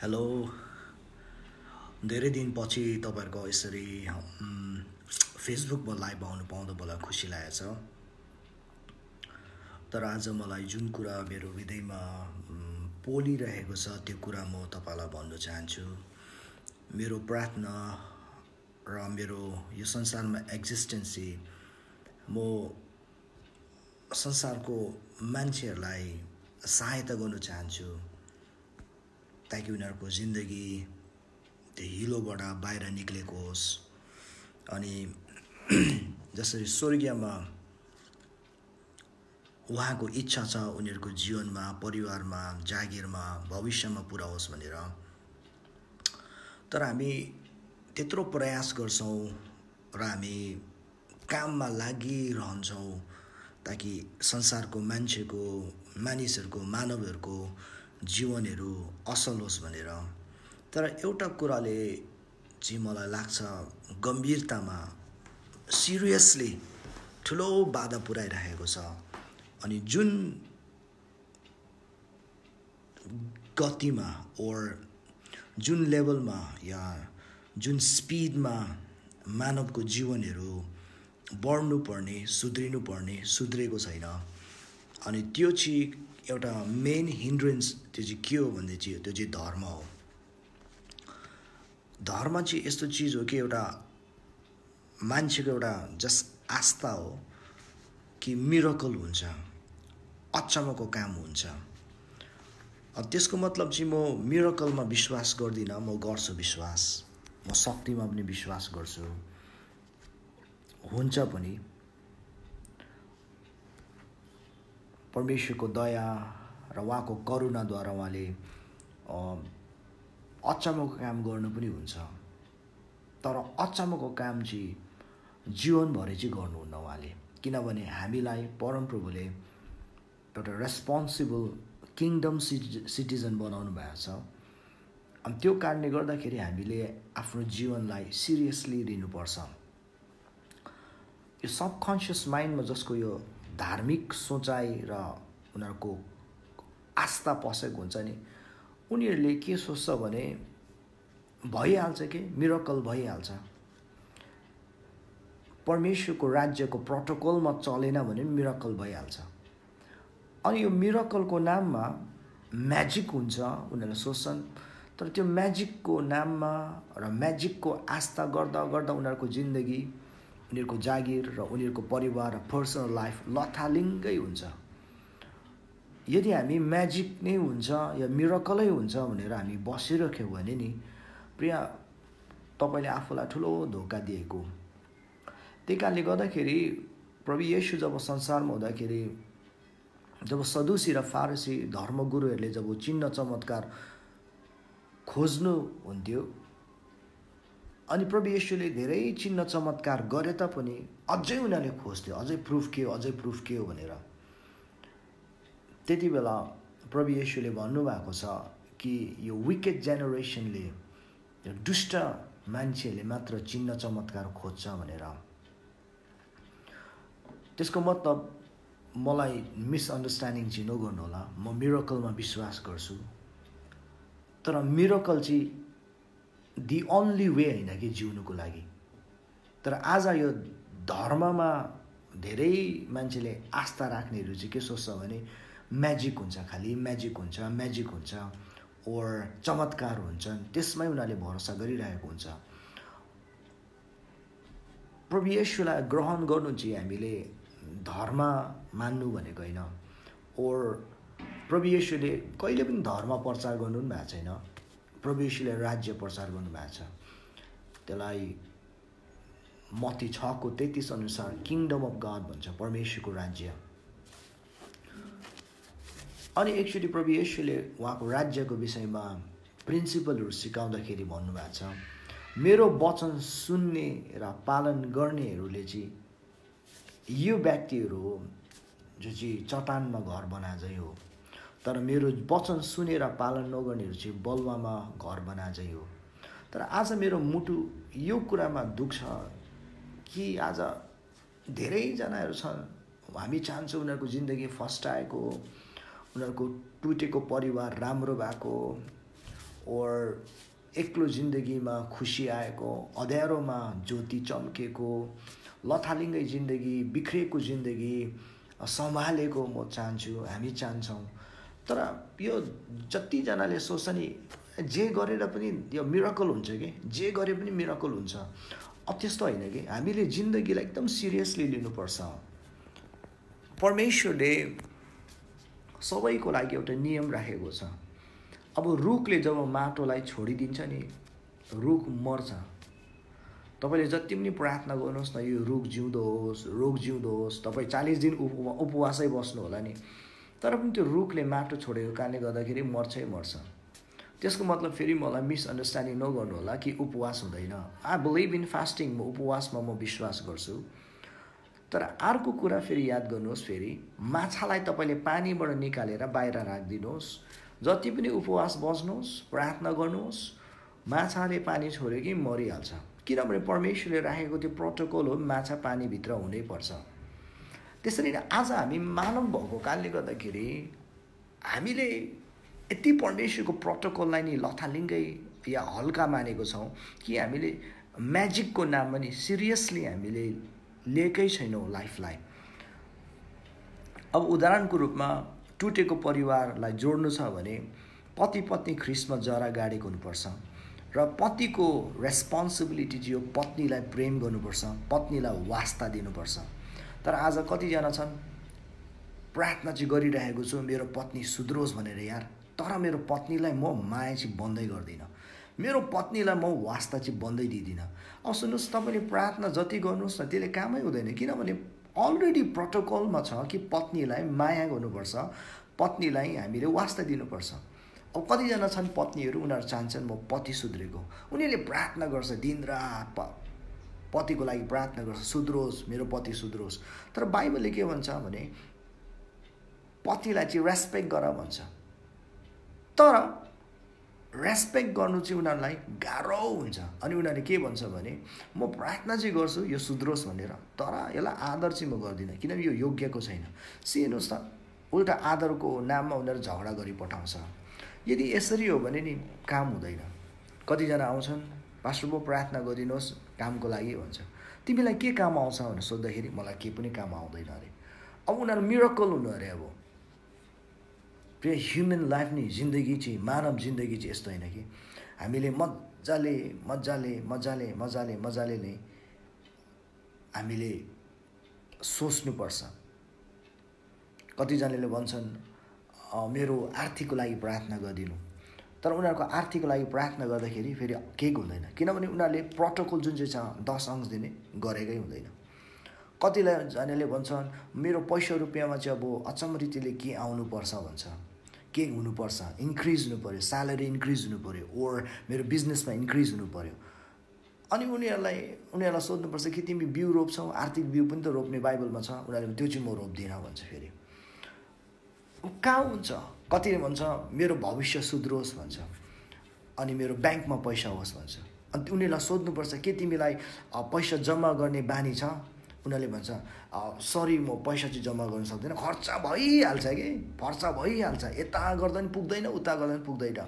Hello. धेरै दिनपछि तपाईँहरूको यसरी फेसबुकमा लाइभ आउनु पाउँदा मलाई खुसी लागेको छ। तर आज मलाई जुन कुरा मेरो हृदयमा पोलिरहेको छ त्यो कुरा म तपाईँलाई भन्न चाहन्छु। मेरो प्रार्थना र मेरो यो संसारमा एक्जिस्टेन्सी म संसारको मान्छेहरूलाई सहायता गर्न चाहन्छु। ताकि उनीहरूको जिन्दगी त्यो हिलोबाट बाहिर निक्लेको होस्। अनि जसरी स्वर्गीयमा उहाँको इच्छा छ उनीहरूको जीवनमा परिवारमा जागिरमा भविष्यमा पुरा होस् भनेर। तर हामी त्यत्रो प्रयास गर्छौँ र हामी काममा लागिरहन्छौँ ताकि संसारको मान्छेको मानिसहरूको मानवहरूको जीवनहरू असल होस् भनेर। तर एउटा कुराले चाहिँ मलाई लाग्छ गम्भीरतामा सिरियसली ठुलो बाधा पुऱ्याइरहेको छ। अनि जुन गतिमा ओर जुन लेभलमा या जुन स्पिडमा मानवको जीवनहरू बढ्नुपर्ने सुध्रिनु पर्ने सुध्रेको छैन। अनि त्यो चाहिँ एउटा मेन हिन्ड्रेन्स त्यो चाहिँ के हो भन्दै चाहिँ त्यो चाहिँ धर्म हो। धर्म चाहिँ यस्तो चिज हो कि एउटा मान्छेको एउटा जस आस्था हो कि मिरकल हुन्छ अचम्मको काम हुन्छ। त्यसको मतलब चाहिँ म मिरकलमा विश्वास गर्दिनँ म गर्छु विश्वास। म शक्तिमा पनि विश्वास गर्छु। हुन्छ पनि। परमेश्वरको दया र उहाँको करुणाद्वारा उहाँले अचम्मको काम गर्नु पनि हुन्छ। तर अचम्मको काम चाहिँ जीवनभरि चाहिँ गर्नुहुन्न उहाँले। किनभने हामीलाई परमप्रभुले एउटा रेस्पोन्सिबल किङडम सिटि सिटिजन बनाउनु भएको छ। अनि त्यो कारणले गर्दाखेरि हामीले आफ्नो जीवनलाई सिरियसली लिनुपर्छ। यो सबकन्सियस माइन्डमा जसको यो धार्मिक सोचाइ र उनीहरूको आस्था पसेको हुन्छ नि उनीहरूले के सोच्छ भने भइहाल्छ कि? मिरकल भइहाल्छ। परमेश्वरको राज्यको प्रोटोकलमा चलेन भने पनि मिरकल भइहाल्छ। अनि यो मिरकलको नाममा म्याजिक हुन्छ उनीहरूले सोच्छन्। तर त्यो म्याजिकको नाममा र म्याजिकको आस्था गर्दा गर्दा उनीहरूको जिन्दगी उनीहरूको जागिर र उनीहरूको परिवार र पर्सनल लाइफ लथालिङ्गै हुन्छ। यदि हामी म्याजिक नै हुन्छ या मिरकलै हुन्छ भनेर हामी बसिरह्यौँ भने नि प्रिय तपाईँले आफूलाई ठुलो धोका दिएको। त्यही कारणले गर्दाखेरि प्रभु येसु जब संसारमा हुँदाखेरि जब सदुसी र फारसी धर्मगुरुहरूले जब चिन्ह चमत्कार खोज्नु हुन्थ्यो अनि प्रभु येसुले धेरै चिन्ह चमत्कार गरे तापनि अझै उनीहरूले खोज्थ्यो अझै प्रुफ के हो अझै प्रुफ के हो भनेर। त्यति बेला प्रभु येसुले भन्नुभएको छ कि यो विकेट जेनेरेसनले दुष्ट मान्छेहरूले मात्र चिन्ह चमत्कार खोज्छ भनेर। त्यसको मतलब मलाई मिसअन्डरस्ट्यान्डिङ चाहिँ नगर्नु होला म मिरकलमा विश्वास गर्छु। तर मिरकल चाहिँ दि ओन्ली वे होइन कि जिउनुको लागि। तर आज यो धर्ममा धेरै मान्छेले आस्था राख्नेहरू चाहिँ के सोच्छ भने म्याजिक हुन्छ खालि म्याजिक हुन्छ म्याजिक हुन्छ ओर चमत्कार हुन्छन् त्यसमै उनीहरूले भरोसा गरिरहेको हुन्छ। प्रभु यशुलाई ग्रहण गर्नु चाहिँ हामीले धर्म मान्नु भनेको होइन ओर प्रभु यशुले कहिले पनि धर्म प्रचार गर्नु पनि भएको छैन। प्रभु यशुले राज्य प्रचार गर्नु भएको छ। त्यसलाई मती छको तेत्तिस अनुसार किङडम अफ गड भन्छ परमेश्वरको राज्य। अनि एक्चुली प्रभु यशुले उहाँको राज्यको विषयमा प्रिन्सिपलहरू सिकाउँदाखेरि भन्नुभएको छ मेरो वचन सुन्ने र पालन गर्नेहरूले चाहिँ यो व्यक्तिहरू हो जो चाहिँ चट्टानमा घर बनाजै हो तर मेरो वचन सुनेर पालन नगर्नेहरू चाहिँ बलुवामा घर बनाजै हो। तर आज मेरो मुटु यो कुरामा दुख्छ कि आज धेरैजनाहरू छन्। हामी चाहन्छौँ उनीहरूको जिन्दगी फस्टाएको उनीहरूको टुटेको परिवार राम्रो भएको ओर एक्लो जिन्दगीमा खुसी आएको अँध्यारोमा ज्योति चम्केको लथालिङ्गै जिन्दगी बिग्रिएको जिन्दगी सम्हालेको म चाहन्छु हामी चाहन्छौँ। तर यो जतिजनाले सोच्छ नि जे गरेर पनि यो मिराकल हुन्छ कि जे गरे पनि मिराकल हुन्छ। त्यस्तो होइन कि हामीले जिन्दगीलाई एकदम सिरियसली लिनुपर्छ। परमेश्वरले सबैको लागि एउटा नियम राखेको छ। अब रुखले जब माटोलाई छोडिदिन्छ नि रुख मर्छ। तपाईँले जति पनि प्रार्थना गर्नुहोस् न यो रुख जिउँदो होस् रोग जिउँदो होस् तपाईँ चालिस दिन उपवा उपवासै बस्नु होला नि। तर पनि त्यो रुखले माटो छोडेको कारणले गर्दाखेरि मर्छै मर्छ। त्यसको मतलब फेरि मलाई मिसअन्डरस्ट्यान्डिङ नगर्नु होला कि उपवास हुँदैन। आई बिलिभ इन फास्टिङ म उपवासमा म विश्वास गर्छु। तर अर्को कुरा फेरि याद गर्नुहोस् फेरि माछालाई तपाईँले पानीबाट निकालेर बाहिर राखिदिनुहोस्। जति पनि उपवास बस्नुहोस् प्रार्थना गर्नुहोस् माछाले पानी छोड्यो कि मरिहाल्छ। किनभने परमेश्वरले राखेको त्यो प्रोटोकल हो माछा पानीभित्र हुनैपर्छ त्यसरी नै आज हामी मानव भएको कारणले गर्दाखेरि हामीले यति परमेश्वरको प्रोटोकललाई नि लथालिङ्गै या हल्का मानेको छौँ कि हामीले म्याजिकको नाममा नि सिरियसली हामीले लिएकै छैनौँ लाइफलाई। अब उदाहरणको रूपमा टुटेको परिवारलाई जोड्नु छ भने पति पत्नी ख्रिसमा जरा गाडेको हुनुपर्छ र पतिको रेस्पोन्सिबिलिटी चाहिँ यो पत्नीलाई प्रेम गर्नुपर्छ पत्नीलाई वास्ता दिनुपर्छ। तर आज कतिजना छन् प्रार्थना चाहिँ गरिरहेको छु मेरो पत्नी सुध्रोस् भनेर यार। तर मेरो पत्नीलाई म माया चाहिँ बन्दै गर्दिनँ। मेरो पत्नीलाई म वास्ता चाहिँ बन्दै दिँदिनँ। अब सुन्नुहोस् तपाईँले प्रार्थना जति गर्नुहोस् न त्यसले कामै हुँदैन। किनभने अलरेडी प्रोटोकलमा छ कि पत्नीलाई माया गर्नुपर्छ पत्नीलाई हामीले वास्ता दिनुपर्छ। अब कतिजना छन् पत्नीहरू उनीहरू चाहन्छन् म पति सुध्रेको। उनीहरूले प्रार्थना गर्छ दिनरात पतिको लागि प्रार्थना गर्छ सुध्रोस् मेरो पति सुध्रोस्। तर बाइबलले के भन्छ भने पतिलाई चाहिँ रेस्पेक्ट गर भन्छ। तर रेस्पेक्ट गर्नु चाहिँ उनीहरूलाई गाह्रो हुन्छ। अनि उनीहरूले के भन्छ भने म प्रार्थना चाहिँ गर्छु यो सुध्रोस् भनेर। तर यसलाई आदर चाहिँ म गर्दिनँ किनभने यो योग्यको छैन। सी हेर्नुहोस् त उल्टा आदरको नाममा उनीहरू झगडा गरी पठाउँछ। यदि यसरी हो भने नि काम हुँदैन। कतिजना आउँछन् पास्टर प्रार्थना गरिदिनुहोस्। कामको लागि भन्छ तिमीलाई के काम आउँछ भनेर सोद्धाखेरि मलाई केही पनि काम आउँदैन अरे। अब उनीहरू मिरकल हुनु अरे अब। प्रिय ह्युमन लाइफ नि जिन्दगी चाहिँ मानव जिन्दगी चाहिँ यस्तो होइन कि। हामीले मजाले मजाले मजाले मजाले मजाले नै हामीले सोच्नुपर्छ। कतिजनाले भन्छन् मेरो आर्थिकको लागि प्रार्थना गरिदिनु। तर उनीहरूको आर्थिकको लागि प्रार्थना गर्दाखेरि फेरि केही हुँदैन। किनभने उनीहरूले प्रोटोकल जुन चाहिँ छ दस अंश दिने गरेकै हुँदैन। कतिलाई जनाले भन्छन् मेरो पैसा रुपियाँमा चाहिँ अब अचम्म रीतिले के आउनुपर्छ? भन्छ। के हुनुपर्छ इन्क्रिज हुनु पऱ्यो स्यालेरी इन्क्रिज हुनु पऱ्यो ओर मेरो बिजनेसमा इन्क्रिज हुनु पऱ्यो अनि उनीहरूलाई उनीहरूलाई सोध्नुपर्छ कि तिमी बिउ रोप्छौ? आर्थिक बिउ पनि त रोप्ने बाइबलमा छ। उनीहरूले त्यो चाहिँ म रोप्दिनँ भन्छ फेरि। कहाँ हुन्छ? कतिले भन्छ मेरो भविष्य सुध्रोस् भन्छ। अनि मेरो ब्याङ्कमा पैसा होस् भन्छ। अनि उनीहरूलाई सोध्नुपर्छ के तिमीलाई पैसा जम्मा गर्ने बानी छ? उनीहरूले भन्छ सरी म पैसा चाहिँ जम्मा गर्न सक्दिनँ। खर्च भइहाल्छ कि? खर्च भइहाल्छ। यता गर्दा पनि पुग्दैन उता गर्दा पनि पुग्दैन।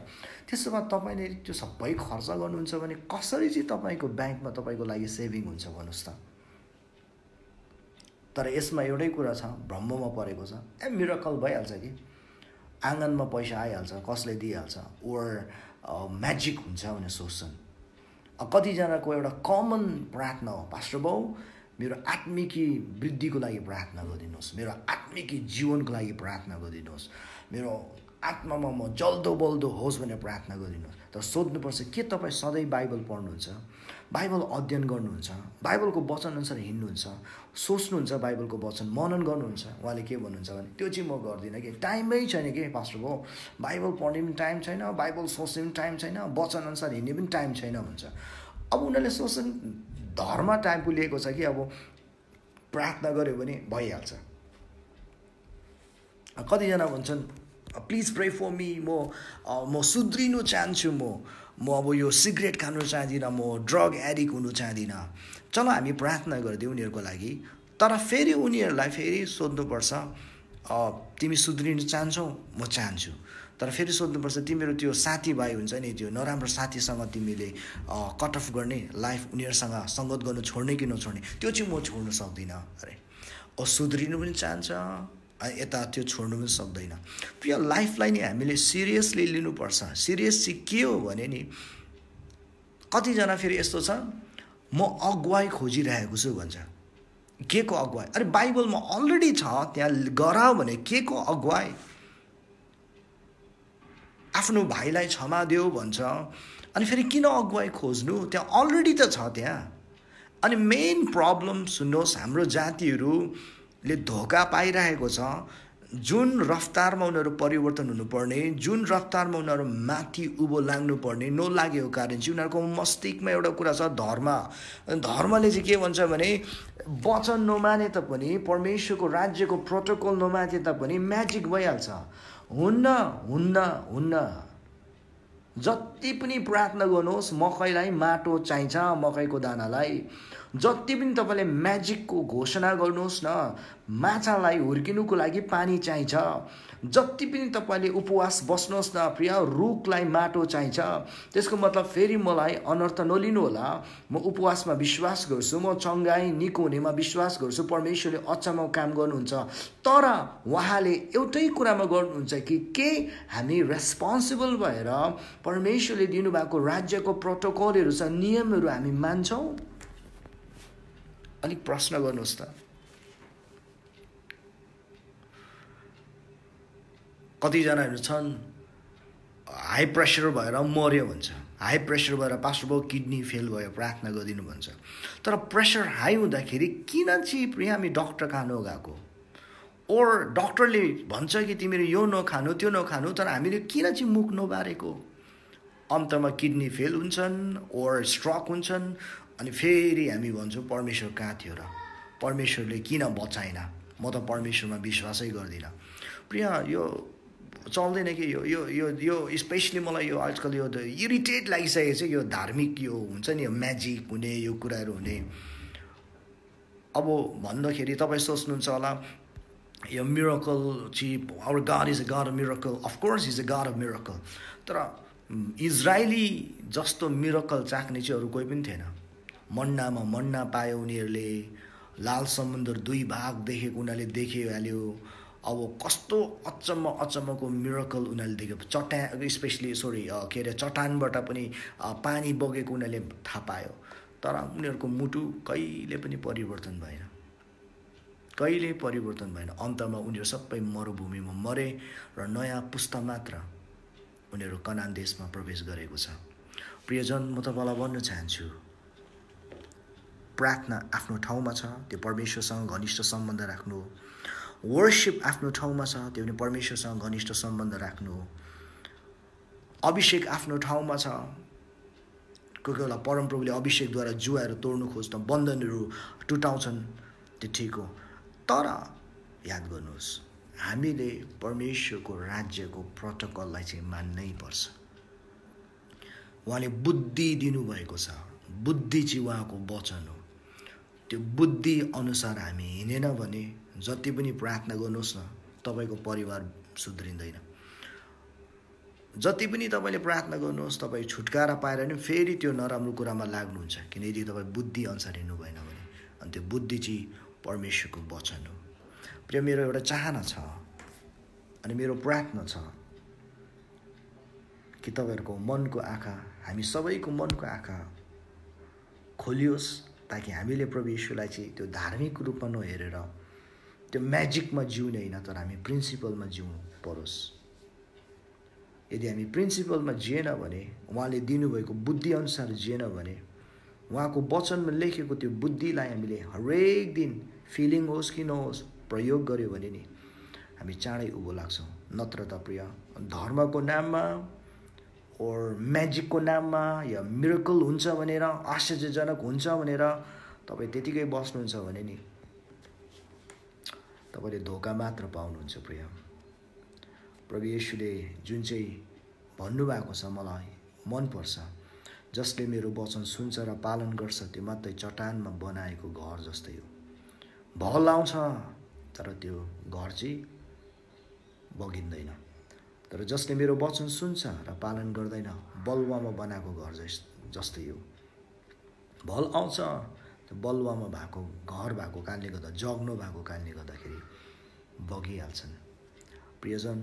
त्यसो भए तपाईँले त्यो सबै खर्च गर्नुहुन्छ भने कसरी चाहिँ तपाईँको ब्याङ्कमा तपाईँको लागि सेभिङ हुन्छ भन्नुहोस् त। तर यसमा एउटै कुरा छ भ्रममा परेको छ। ए मिरकल भइहाल्छ कि? आँगनमा पैसा आइहाल्छ कसले दिइहाल्छ ओर म्याजिक हुन्छ भनेर सोच्छन्। कतिजनाको एउटा कमन प्रार्थना हो पास्टर बाउ मेरो आत्मिकी वृद्धिको लागि प्रार्थना गरिदिनुहोस् मेरो आत्मिकी जीवनको लागि प्रार्थना गरिदिनुहोस् मेरो आत्मामा म जल्दो बल्दो होस् भनेर प्रार्थना गरिदिनुहोस्। तर सोध्नुपर्छ के तपाईँ सधैँ बाइबल पढ्नुहुन्छ? बाइबल अध्ययन गर्नुहुन्छ बाइबलको वचनअनुसार हिँड्नुहुन्छ सोच्नुहुन्छ बाइबलको वचन मनन गर्नुहुन्छ उहाँले के भन्नुहुन्छ भने त्यो चाहिँ म गर्दिनँ कि। टाइमै छैन कि पास्टर भयो बाइबल पढ्ने पनि टाइम छैन बाइबल सोच्ने पनि टाइम छैन वचनअनुसार हिँड्ने पनि टाइम छैन भन्छ। अब उनीहरूले सोच्छन् धर्म टाइमको लिएको छ कि अब प्रार्थना गऱ्यो भने भइहाल्छ। कतिजना भन्छन् प्लिज प्रे फर मी म म सुध्रिनु चाहन्छु म। म अब यो सिगरेट खानु चाहदिनँ म ड्रग एडिक हुनु चाहदिनँ। चलो हामी प्रार्थना गरिदिउँ उनीहरूको लागि। तर फेरि उनीहरूलाई फेरि सोध्नुपर्छ तिमी सुध्रिनु चाहन्छौ? म चाहन्छु। तर फेरि सोध्नुपर्छ तिमीहरू त्यो साथीभाइ हुन्छ नि त्यो नराम्रो साथीसँग तिमीले कट अफ गर्ने लाइफ उनीहरूसँग सङ्गत गर्नु छोड्ने कि नछोड्ने त्यो चाहिँ म छोड्नु सक्दिनँ। अरे सुध्रिनु पनि चाहन्छ? यता त्यो छोड्नु पनि सक्दैन। प्रिय लाइफलाई नि हामीले सिरियसली लिनुपर्छ। सिरियस चाहिँ के हो भने नि कतिजना फेरि यस्तो छ म अगुवाई खोजिरहेको छु भन्छ। के को अगुवाई? अरे बाइबलमा अलरेडी छ त्यहाँ गर भने के को अगुवाई? आफ्नो भाइलाई क्षमा देऊ भन्छ। अनि फेरि किन अगुवाई खोज्नु? त्यहाँ अलरेडी त छ त्यहाँ। अनि मेन प्रब्लम सुन्नुहोस् हाम्रो जातिहरूले धोका पाइरहेको छ। जुन रफ्तारमा उनीहरू परिवर्तन हुनुपर्ने जुन रफ्तारमा उनीहरू माथि उभो लाग्नुपर्ने नलागेको कारण चाहिँ उनीहरूको मस्तिष्कमा एउटा कुरा छ धर्म। धर्मले चाहिँ के भन्छ भने वचन नमाने तापनि परमेश्वरको राज्यको प्रोटोकल नमाने तापनि म्याजिक भइहाल्छ। हुन्न हुन्न हुन्न। जति पनि प्रार्थना गर्नुहोस् मकैलाई माटो चाहिन्छ मकैको दानालाई। जति पनि तपाईँले म्याजिकको घोषणा गर्नुहोस् न माछालाई हुर्किनुको लागि पानी चाहिन्छ। जति पनि तपाईँले उपवास बस्नुहोस् न प्रिय रुखलाई माटो चाहिन्छ। त्यसको मतलब फेरि मलाई अनर्थ नलिनु होला म उपवासमा विश्वास गर्छु म चङ्गाई निको हुनेमा विश्वास गर्छु परमेश्वरले अचम्म काम गर्नुहुन्छ। तर उहाँले एउटै कुरामा गर्नुहुन्छ कि के हामी रेस्पोन्सिबल भएर परमेश्वरले दिनुभएको राज्यको प्रोटोकलहरू छ नियमहरू हामी मान्छौँ? अलिक प्रश्न गर्नुहोस् त। कतिजनाहरू छन् हाई प्रेसर भएर मऱ्यो भन्छ। हाई प्रेसर भएर पास्टर बाउ किडनी फेल भयो प्रार्थना गरिदिनु भन्छ। तर प्रेसर हाई हुँदाखेरि किन चाहिँ हामी डक्टर खानु गएको। ओर डक्टरले भन्छ कि तिमीले यो नखानु त्यो नखानु तर हामीले किन चाहिँ मुख नबारेको? अन्तमा किडनी फेल हुन्छन् ओर स्ट्रक हुन्छन् अनि फेरि हामी भन्छौँ परमेश्वर कहाँ थियो र? परमेश्वरले किन बचाएन? म त परमेश्वरमा विश्वासै गर्दिनँ। प्रिय यो चल्दैन कि यो यो यो यो स्पेसली मलाई यो आजकल यो इरिटेट लागिसकेको छ यो धार्मिक यो हुन्छ नि यो म्याजिक हुने यो कुराहरू हुने। अब भन्दाखेरि तपाईँ सोच्नुहुन्छ होला यो मिरकल चाहिँ our God is a God of miracle of course is a God of miracle तर इजरायली जस्तो मिरकल चाख्ने चाहिँ अरू कोही पनि थिएन। मन्नामा मन्ना पायो उनीहरूले। लाल समुद्र दुई भाग देखेको उनीहरूले देखिहाल्यो। अब कस्तो अचम्म अचम्मको मिरकल उनीहरूले देख्यो। चट्टान स्पेसली सोरी के अरे चट्टानबाट पनि पानी बगेको उनीहरूले थाहा पायो। तर उनीहरूको मुटु कहिले पनि परिवर्तन भएन। कहिले परिवर्तन भएन। अन्तमा उनीहरू सबै मरुभूमिमा मरे र नयाँ पुस्ता मात्र उनीहरू कनान देशमा प्रवेश गरेको छ। प्रियजन म तपाईँलाई भन्न चाहन्छु प्रार्थना आफ्नो ठाउँमा छ त्यो परमेश्वरसँग घनिष्ठ सम्बन्ध राख्नु। वर्सिप आफ्नो ठाउँमा छ त्यो पनि परमेश्वरसँग घनिष्ठ सम्बन्ध राख्नु। अभिषेक आफ्नो ठाउँमा छ। कोही कोही बेला परमप्रभुले अभिषेकद्वारा जुवाहरू तोड्नु खोज्न बन्धनहरू टुटाउँछन् त्यो ठिक हो। तर याद गर्नुहोस् हामीले परमेश्वरको राज्यको प्रोटोकललाई चाहिँ मान्नै पर्छ। उहाँले बुद्धि दिनुभएको छ। बुद्धि चाहिँ उहाँको वचन हो। त्यो बुद्धि अनुसार हामी हिँडेन भने जति पनि प्रार्थना गर्नुहोस् न तपाईँको परिवार सुध्रिँदैन। जति पनि तपाईँले प्रार्थना गर्नुहोस् तपाईँ छुटकारा पाएर नि फेरि त्यो नराम्रो कुरामा लाग्नुहुन्छ किन यदि तपाईँ बुद्धि अनुसार हिँड्नु भएन भने। अनि त्यो बुद्धि चाहिँ परमेश्वरको वचन हो। प्रिय मेरो एउटा चाहना छ अनि मेरो प्रार्थना छ कि तपाईँहरूको मनको आँखा हामी सबैको मनको आँखा खोलियोस्। ताकि हामीले प्रभु यीशुलाई चाहिँ त्यो धार्मिक रूपमा नहेरेर त्यो म्याजिकमा जिउने होइन तर हामी प्रिन्सिपलमा जिउनु परोस्। यदि हामी प्रिन्सिपलमा जिएन भने उहाँले दिनुभएको बुद्धिअनुसार जिएन भने उहाँको वचनमा लेखेको त्यो बुद्धिलाई हामीले हरेक दिन फिलिङ होस् कि नहोस् प्रयोग गऱ्यो भने नि हामी चाँडै उँभो लाग्छौँ। नत्र त प्रिय धर्मको नाममा ओर म्याजिकको नाममा या मिरकल हुन्छ भनेर आश्चर्यजनक हुन्छ भनेर तपाईँ त्यतिकै बस्नुहुन्छ भने नि तपाईँले धोका मात्र पाउनुहुन्छ प्रिय। प्रभु येसुले जुन चाहिँ भन्नुभएको छ मलाई मनपर्छ जसले मेरो वचन सुन्छ र पालन गर्छ त्यो मात्रै चट्टानमा बनाएको घर जस्तै हो। भल आउँछ तर त्यो घर चाहिँ बगिँदैन तर जसले मेरो वचन सुन्छ र पालन गर्दैन बलुवामा बनाएको घर जस जस्तै हो। भल आउँछ बलुवामा भएको घर भएको कारणले गर्दा जग्नु भएको कारणले गर्दाखेरि बगिहाल्छन्। प्रियजन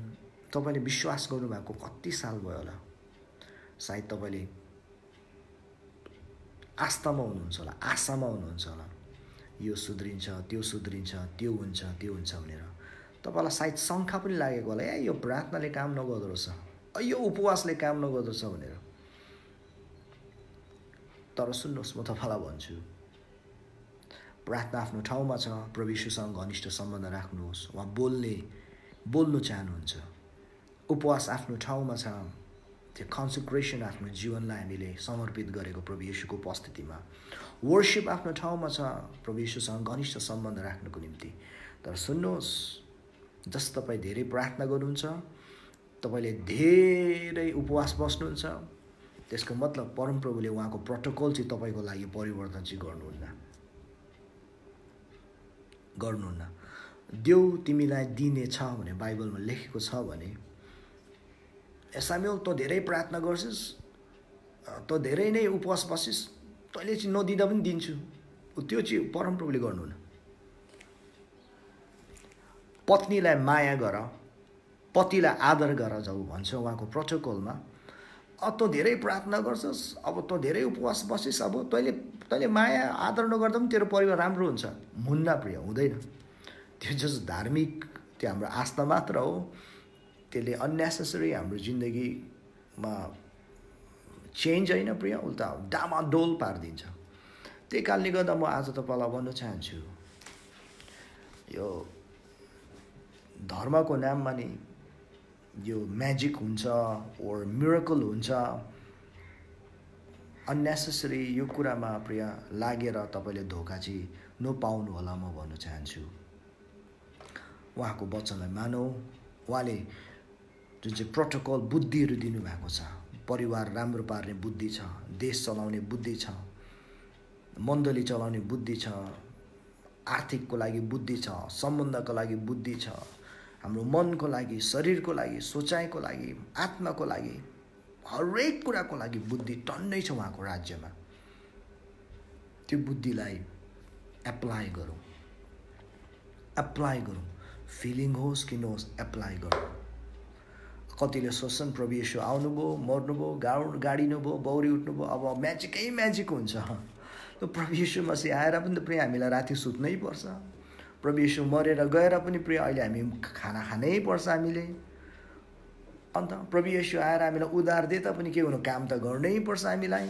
तपाईँले विश्वास गर्नुभएको कति साल भयो होला? सायद तपाईँले आस्थामा हुनुहुन्छ होला आशामा हुनुहुन्छ होला। यो सुध्रिन्छ त्यो सुध्रिन्छ त्यो हुन्छ त्यो हुन्छ भनेर। तपाईँलाई सायद शङ्का पनि लागेको होला। ए यो प्रार्थनाले काम नगर्दो रहेछ। यो उपवासले काम नगर्दो रहेछ भनेर। तर सुन्नुहोस् म तपाईँलाई भन्छु। प्रार्थना आफ्नो ठाउँमा छ। प्रविशुसँग घनिष्ठ सम्बन्ध राख्नुहोस्। उहाँ बोल्ने बोल्नु चाहनुहुन्छ। उपवास आफ्नो ठाउँमा छ। त्यो कन्सन्ट्रेसन आफ्नो जीवनलाई हामीले समर्पित गरेको प्रभु यीशुको उपस्थितिमा। वर्सिप आफ्नो ठाउँमा छ। प्रभु यीशुसँग घनिष्ठ सम्बन्ध राख्नुको निम्ति। तर सुन्नुहोस् जस तपाईँ धेरै प्रार्थना गर्नुहुन्छ तपाईँले धेरै उपवास बस्नुहुन्छ त्यसको मतलब परमप्रभुले उहाँको प्रोटोकल चाहिँ तपाईँको लागि परिवर्तन चाहिँ गर्नुहुन्न। गर्नुहुन्न। देउ तिमीलाई दिने छ भने बाइबलमा लेखेको छ भने एसामेल तँ धेरै प्रार्थना गर्छस् तँ धेरै नै उपवास बसिस् तैँले चाहिँ नदिँदा पनि दिन्छु। त्यो चाहिँ परमप्रभुले गर्नुहुन्न। पत्नीलाई माया गर पतिलाई आदर गर जब भन्छ उहाँको प्रोटोकलमा तँ धेरै प्रार्थना गर्छस् अब तँ धेरै उपवास बसिस् अब तैँले तैँले माया आदर नगर्दा पनि तेरो परिवार राम्रो हुन्छ। मुन्ना प्रिय हुँदैन। त्यो जस धार्मिक त्यो हाम्रो आस्था मात्र हो। त्यसले अन्नेसेसरी हाम्रो जिन्दगीमा चेन्ज होइन प्रिय उल्टा डामाडोल पारिदिन्छ। त्यही कारणले गर्दा म आज तपाईँलाई भन्न चाहन्छु यो धर्मको नाममा नि यो म्याजिक हुन्छ ओर मिरकल हुन्छ अन्नेसेसरी यो कुरामा प्रिय लागेर तपाईँले धोका चाहिँ नपाउनु होला म भन्न चाहन्छु। उहाँको वचनलाई मानौ। उहाँले जुन चाहिँ प्रोटोकल बुद्धिहरू दिनुभएको छ परिवार राम्रो पार्ने बुद्धि छ देश चलाउने बुद्धि छ मण्डली चलाउने बुद्धि छ आर्थिकको लागि बुद्धि छ सम्बन्धको लागि बुद्धि छ हाम्रो मनको लागि शरीरको लागि सोचाइको लागि आत्माको लागि हरेक कुराको लागि बुद्धि टन्नै छ उहाँको राज्यमा। त्यो बुद्धिलाई एप्लाई गरौँ। एप्लाई गरौँ। फिलिङ होस् कि नहोस् एप्लाई गरौँ। कतिले सोच्छन् प्रभु यसो आउनुभयो मर्नुभयो गाउ गाडिनुभयो बौरी उठ्नुभयो अब म्याजिकै म्याजिक हुन्छ। त्यो प्रभु यीशु मसी आएर पनि त प्रिय हामीलाई राति सुत्नै पर्छ। प्रभु यीशु मरेर गएर पनि प्रिय अहिले हामी खाना खानै पर्छ हामीले। अन्त प्रभु यीशु आएर हामीलाई उधार दिए तापनि के हुनु काम त गर्नै पर्छ हामीलाई।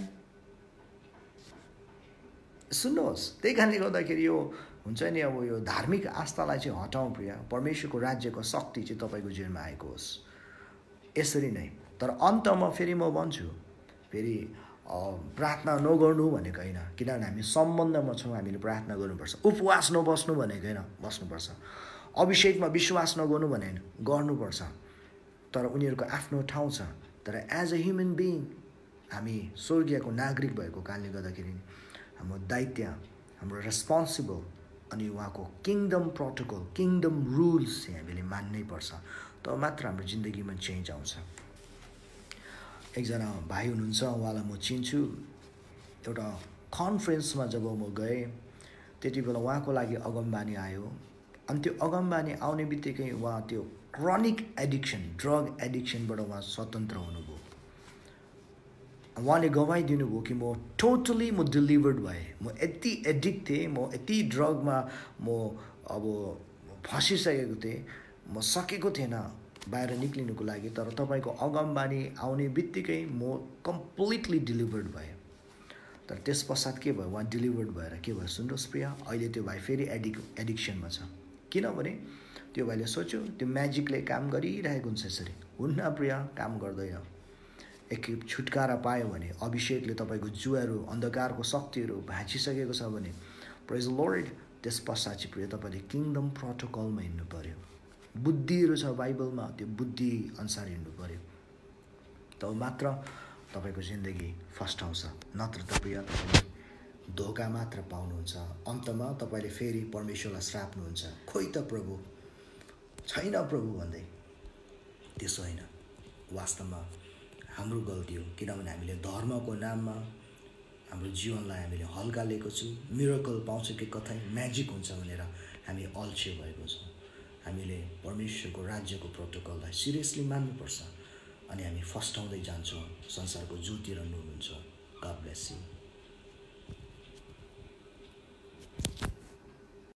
सुन्नुहोस् त्यही कारणले गर्दाखेरि यो हुन्छ नि अब यो धार्मिक आस्थालाई चाहिँ हटाउँ प्रिय। परमेश्वरको राज्यको शक्ति चाहिँ तपाईँको जीवनमा आएको होस्। यसरी नै। तर अन्तमा फेरि म भन्छु फेरि प्रार्थना नगर्नु भनेको होइन। किनभने हामी सम्बन्धमा छौँ हामीले प्रार्थना गर्नुपर्छ। उपवास नबस्नु भनेको होइन बस्नुपर्छ। अभिषेकमा विश्वास नगर्नु भने गर्नुपर्छ। तर उनीहरूको आफ्नो ठाउँ छ। तर एज अ ह्युमन बिइङ हामी स्वर्गीयको नागरिक भएको कारणले गर्दाखेरि हाम्रो दायित्व हाम्रो रेस्पोन्सिबल अनि उहाँको किङडम प्रोटोकल किङडम रुल्स चाहिँ हामीले मान्नै पर्छ। तब मात्र हाम्रो जिन्दगीमा चेन्ज आउँछ। एकजना भाइ हुनुहुन्छ उहाँलाई म चिन्छु। एउटा कन्फरेन्समा जब म गएँ त्यति बेला उहाँको लागि अगमबानी आयो। अनि त्यो अगमबानी आउने बित्तिकै उहाँ त्यो क्रोनिक एडिक्सन ड्रग एडिक्सनबाट उहाँ स्वतन्त्र हुनुभयो। उहाँले गवाइदिनु भयो कि म टोटली म डेलिभर्ड भएँ। म यति एडिक्ट थिएँ म यति ड्रगमा म अब फसिसकेको थिएँ। म सकेको थिएन। बाहिर निक्लिनुको लागि तर तपाईँको अगमबानी आउने बित्तिकै म कम्प्लिटली डेलिभर्ड भएँ। तर त्यस पश्चात के भयो? उहाँ डेलिभर्ड भएर के भयो? सुन्नुहोस् प्रिय अहिले त्यो भाइ फेरि एडिक एडिक्सनमा छ। किनभने त्यो भाइले सोच्यो त्यो म्याजिकले काम गरिरहेको हुन्छ यसरी। हुन्न प्रिय काम गर्दैन। एकखेप छुटकारा पायो भने अभिषेकले तपाईँको जुवाहरू अन्धकारको शक्तिहरू भाँचिसकेको छ भने प्रेज लोर्ड त्यस पश्चात चाहिँ प्रिय तपाईँले किङडम प्रोटोकलमा हिँड्नु पऱ्यो बुद्धिहरू छ बाइबलमा त्यो बुद्धि अनुसार हिँड्नु पऱ्यो तब मात्र तपाईँको जिन्दगी फर्स्ट आउँछ नत्र त प्रिय तपाईँले धोका मात्र पाउनुहुन्छ। अन्तमा तपाईँले फेरि परमेश्वरलाई श्राप्नुहुन्छ। खोइ त प्रभु छैन प्रभु भन्दै। त्यसो होइन वास्तवमा हाम्रो गल्ती हो। किनभने हामीले धर्मको नाममा हाम्रो जीवनलाई हामीले हल्का लिएको छु। मिरकल पाउँछ कि कतै? म्याजिक हुन्छ भनेर हामी अल्छे भएको छौँ। हामीले परमेश्वरको राज्यको प्रोटोकललाई सिरियसली मान्नुपर्छ। अनि हामी फस्टाउँदै जान्छौँ संसारको ज्योति र नुन हुन्छ गड